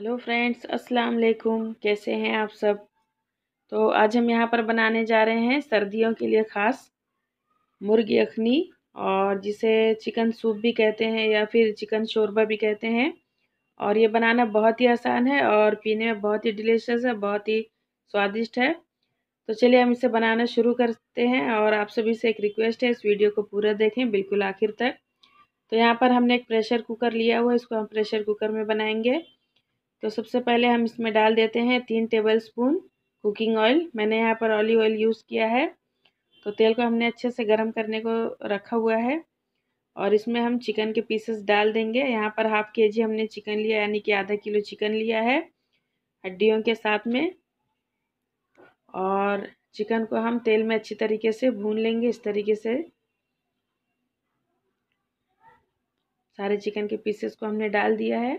Hello friends, अस्सलाम वालेकुम। कैसे हैं आप सब? तो आज हम यहाँ पर बनाने जा रहे हैं सर्दियों के लिए ख़ास मुर्गी यखनी और जिसे चिकन सूप भी कहते हैं या फिर चिकन शोरबा भी कहते हैं। और ये बनाना बहुत ही आसान है और पीने में बहुत ही डिलीशियस है, बहुत ही स्वादिष्ट है। तो चलिए हम इसे बनाना शुरू करते हैं और आप सभी से एक रिक्वेस्ट है, इस वीडियो को पूरा देखें बिल्कुल आखिर तक। तो यहाँ पर हमने एक प्रेशर कुकर लिया हुआ है, इसको हम प्रेशर कुकर में बनाएँगे। तो सबसे पहले हम इसमें डाल देते हैं तीन टेबल स्पून कुकिंग ऑयल मैंने यहाँ पर ऑलिव ऑयल यूज़ किया है। तो तेल को हमने अच्छे से गर्म करने को रखा हुआ है। और इसमें हम चिकन के पीसेस डाल देंगे। यहाँ पर हाफ़ के जी हमने चिकन लिया, यानी कि आधा किलो चिकन लिया है हड्डियों के साथ में। और चिकन को हम तेल में अच्छी तरीके से भून लेंगे। इस तरीके से सारे चिकन के पीसेस को हमने डाल दिया है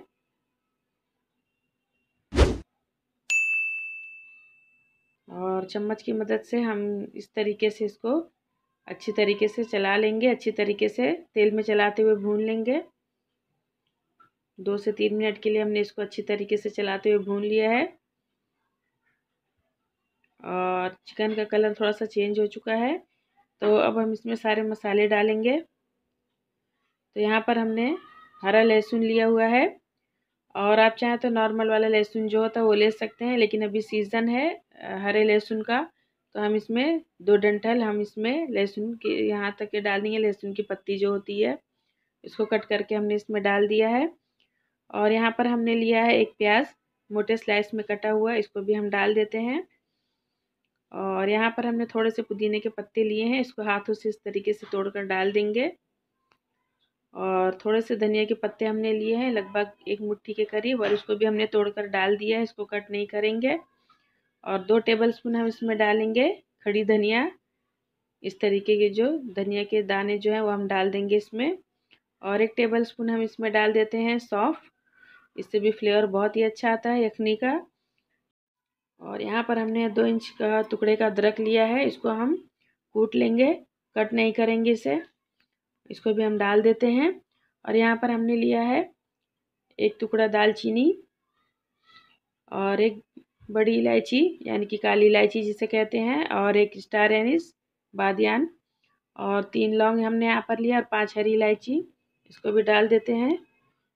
और चम्मच की मदद से हम इस तरीके से इसको अच्छी तरीके से चला लेंगे, अच्छी तरीके से तेल में चलाते हुए भून लेंगे। दो से तीन मिनट के लिए हमने इसको अच्छी तरीके से चलाते हुए भून लिया है। और चिकन का कलर थोड़ा सा चेंज हो चुका है। तो अब हम इसमें सारे मसाले डालेंगे। तो यहाँ पर हमने हरा लहसुन लिया हुआ है। और आप चाहें तो नॉर्मल वाला लहसुन जो होता है वो ले सकते हैं, लेकिन अभी सीज़न है। हरे लहसुन का तो हम इसमें दो डंठल हम इसमें लहसुन के, यहाँ तक के डाल देंगे। लहसुन की पत्ती जो होती है, इसको कट करके हमने इसमें डाल दिया है। और यहाँ पर हमने लिया है एक प्याज, मोटे स्लाइस में कटा हुआ, इसको भी हम डाल देते हैं। और यहाँ पर हमने थोड़े से पुदीने के पत्ते लिए हैं, इसको हाथों से इस तरीके से तोड़कर डाल देंगे। और थोड़े से धनिया के पत्ते हमने लिए हैं, लगभग एक मुट्ठी के करीब, और इसको भी हमने तोड़कर डाल दिया है, इसको कट नहीं करेंगे। और दो टेबल स्पून हम इसमें डालेंगे खड़ी धनिया। इस तरीके के जो धनिया के दाने जो हैं, वो हम डाल देंगे इसमें। और एक टेबल स्पून हम इसमें डाल देते हैं सौफ़। इससे भी फ्लेवर बहुत ही अच्छा आता है यखनी का। और यहाँ पर हमने दो इंच का टुकड़े का अदरक लिया है, इसको हम कूट लेंगे, कट नहीं करेंगे इसे। इसको भी हम डाल देते हैं। और यहाँ पर हमने लिया है एक टुकड़ा दालचीनी और एक बड़ी इलायची, यानी कि काली इलायची जिसे कहते हैं, और एक स्टार एनिस, बादियान। और तीन लौंग हमने यहाँ पर लिया और पाँच हरी इलायची। इसको भी डाल देते हैं।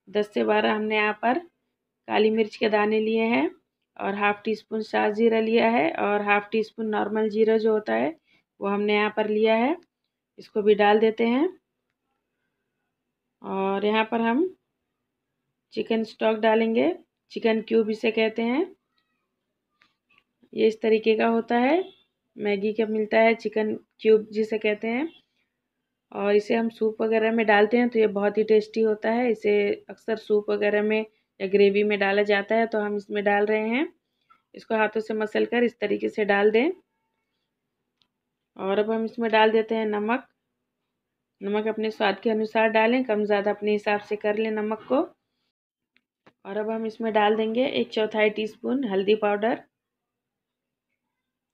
दस से बारह हमने यहाँ पर काली मिर्च के दाने लिए हैं और हाफ़ टी स्पून सात ज़ीरा लिया है और हाफ़ टी स्पून नॉर्मल जीरा जो होता है, वो हमने यहाँ पर लिया है। इसको भी डाल देते हैं। और यहाँ पर हम चिकन स्टॉक डालेंगे। चिकन क्यूब इसे कहते हैं। ये इस तरीके का होता है। मैगी का मिलता है? चिकन क्यूब जिसे कहते हैं। और इसे हम सूप वगैरह में डालते हैं तो ये बहुत ही टेस्टी होता है। इसे अक्सर सूप वगैरह में या ग्रेवी में डाला जाता है तो हम इसमें डाल रहे हैं। इसको हाथों से मसल कर इस तरीके से डाल दें। और अब हम इसमें डाल देते हैं नमक। नमक अपने स्वाद के अनुसार डालें, कम ज़्यादा अपने हिसाब से कर लें नमक को। और अब हम इसमें डाल देंगे एक चौथाई टीस्पून हल्दी पाउडर।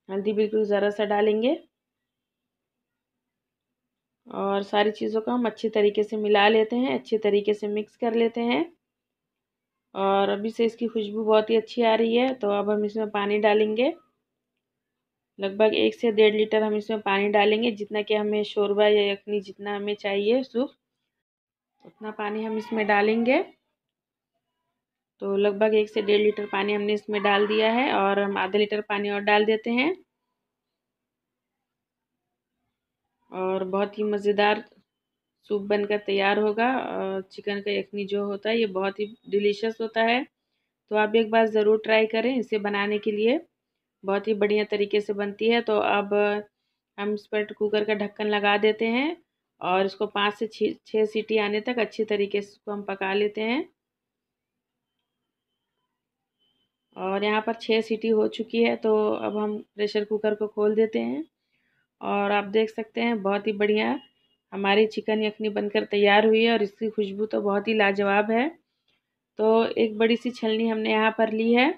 हल्दी बिल्कुल ज़रा सा डालेंगे। और सारी चीज़ों को हम अच्छे तरीके से मिला लेते हैं, अच्छे तरीके से मिक्स कर लेते हैं। और अभी से इसकी खुशबू बहुत ही अच्छी आ रही है तो अब हम इसमें पानी डालेंगे। लगभग एक से डेढ़ लीटर हम इसमें पानी डालेंगे, जितना कि हमें शोरबा या यखनी जितना हमें चाहिए सूप उतना पानी हम इसमें डालेंगे। तो लगभग एक से डेढ़ लीटर पानी हमने इसमें डाल दिया है और हम आधा लीटर पानी और डाल देते हैं। और बहुत ही मज़ेदार सूप बनकर तैयार होगा। और चिकन का यखनी जो होता है, ये बहुत ही डिलीशियस होता है। तो आप एक बार ज़रूर ट्राई करें इसे बनाने के लिए। बहुत ही बढ़िया तरीके से बनती है। तो अब हम इस पर कुकर का ढक्कन लगा देते हैं और इसको पाँच से छः सीटी आने तक अच्छी तरीके से इसको हम पका लेते हैं। और यहाँ पर छः सीटी हो चुकी है तो अब हम प्रेशर कुकर को खोल देते हैं। और आप देख सकते हैं, बहुत ही बढ़िया हमारी चिकन यखनी बनकर तैयार हुई है और इसकी खुशबू तो बहुत ही लाजवाब है। तो एक बड़ी सी छलनी हमने यहाँ पर ली है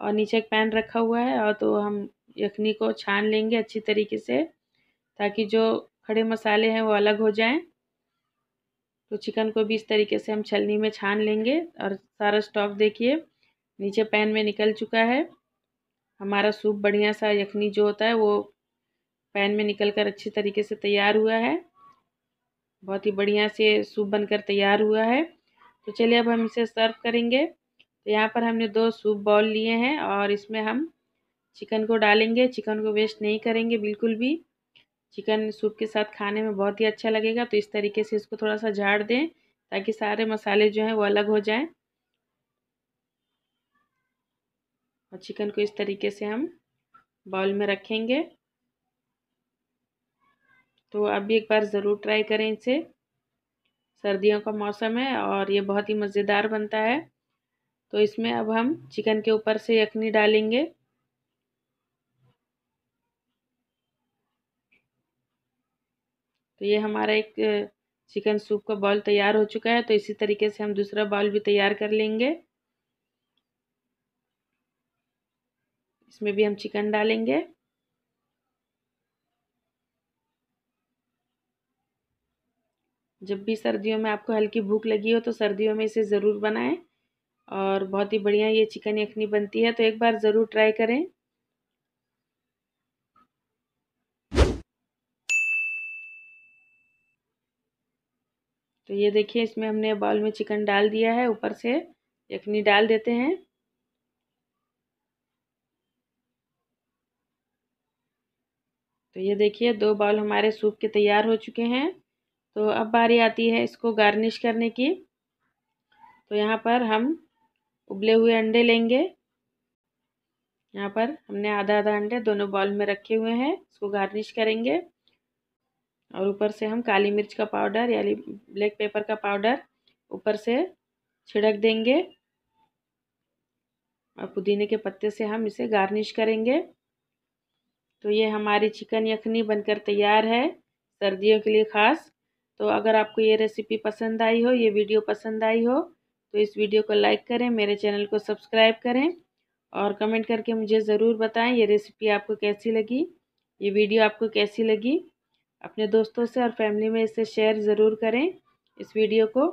और नीचे एक पैन रखा हुआ है और तो हम यखनी को छान लेंगे अच्छी तरीके से, ताकि जो खड़े मसाले हैं वो अलग हो जाएँ। तो चिकन को भी इस तरीके से हम छलनी में छान लेंगे और सारा स्टॉक देखिए। नीचे पैन में निकल चुका है। हमारा सूप बढ़िया सा यखनी जो होता है वो पैन में निकल कर अच्छी तरीके से तैयार हुआ है। बहुत ही बढ़िया से सूप बनकर तैयार हुआ है। तो चलिए अब हम इसे सर्व करेंगे। तो यहाँ पर हमने दो सूप बॉल लिए हैं और इसमें हम चिकन को डालेंगे। चिकन को वेस्ट नहीं करेंगे बिल्कुल भी। चिकन सूप के साथ खाने में बहुत ही अच्छा लगेगा। तो इस तरीके से इसको थोड़ा सा झाड़ दें ताकि सारे मसाले जो हैं वो अलग हो जाएँ। और चिकन को इस तरीके से हम बाउल में रखेंगे। तो आप भी एक बार ज़रूर ट्राई करें इसे। सर्दियों का मौसम है और ये बहुत ही मज़ेदार बनता है। तो इसमें अब हम चिकन के ऊपर से यखनी डालेंगे। तो ये हमारा एक चिकन सूप का बॉल तैयार हो चुका है। तो इसी तरीके से हम दूसरा बॉल भी तैयार कर लेंगे। इसमें भी हम चिकन डालेंगे। जब भी सर्दियों में आपको हल्की भूख लगी हो तो सर्दियों में इसे ज़रूर बनाएँ और बहुत ही बढ़िया ये चिकन यखनी बनती है तो एक बार ज़रूर ट्राई करें। तो ये देखिए, इसमें हमने बाउल में चिकन डाल दिया है, ऊपर से यखनी डाल देते हैं। तो ये देखिए, दो बाउल हमारे सूप के तैयार हो चुके हैं। तो अब बारी आती है इसको गार्निश करने की। तो यहाँ पर हम उबले हुए अंडे लेंगे। यहाँ पर हमने आधा आधा अंडे दोनों बाउल में रखे हुए हैं, इसको गार्निश करेंगे। और ऊपर से हम काली मिर्च का पाउडर यानी ब्लैक पेपर का पाउडर ऊपर से छिड़क देंगे। और पुदीने के पत्ते से हम इसे गार्निश करेंगे। तो ये हमारी चिकन यखनी बनकर तैयार है, सर्दियों के लिए ख़ास। तो अगर आपको ये रेसिपी पसंद आई हो, ये वीडियो पसंद आई हो तो इस वीडियो को लाइक करें, मेरे चैनल को सब्सक्राइब करें और कमेंट करके मुझे ज़रूर बताएँ ये रेसिपी आपको कैसी लगी, ये वीडियो आपको कैसी लगी। अपने दोस्तों से और फैमिली में इसे शेयर ज़रूर करें इस वीडियो को।